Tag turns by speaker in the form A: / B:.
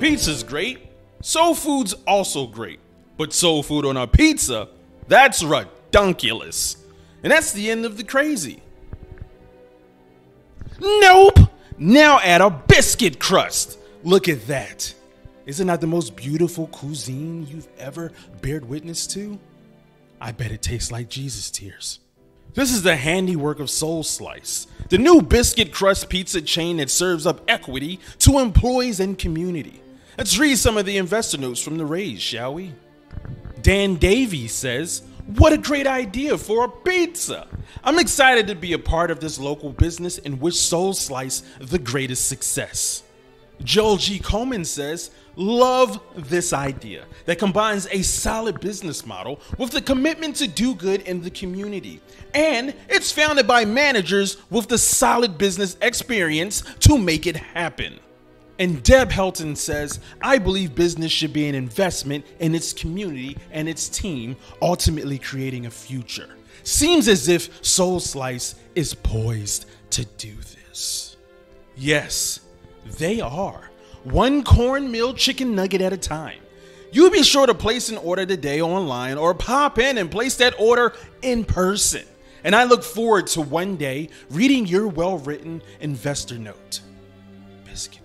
A: Pizza's great. Soul food's also great. But soul food on a pizza, that's redunculous. And that's the end of the crazy. Nope! Now add a biscuit crust. Look at that. Is it not the most beautiful cuisine you've ever bared witness to? I bet it tastes like Jesus' tears. This is the handiwork of Soul Slice, the new biscuit crust pizza chain that serves up equity to employees and community. Let's read some of the investor notes from the raise, shall we? Dan Davies says, What a great idea for a pizza! I'm excited to be a part of this local business and wish Soul Slice the greatest success. Joel G. Coleman says, Love this idea that combines a solid business model with the commitment to do good in the community. And it's founded by managers with the solid business experience to make it happen. And Deb Helton says, I believe business should be an investment in its community and its team, ultimately creating a future. Seems as if Soul Slice is poised to do this. Yes, they are. One cornmeal chicken nugget at a time. You'll be sure to place an order today online or pop in and place that order in person. And I look forward to one day reading your well written investor note. Biscuit.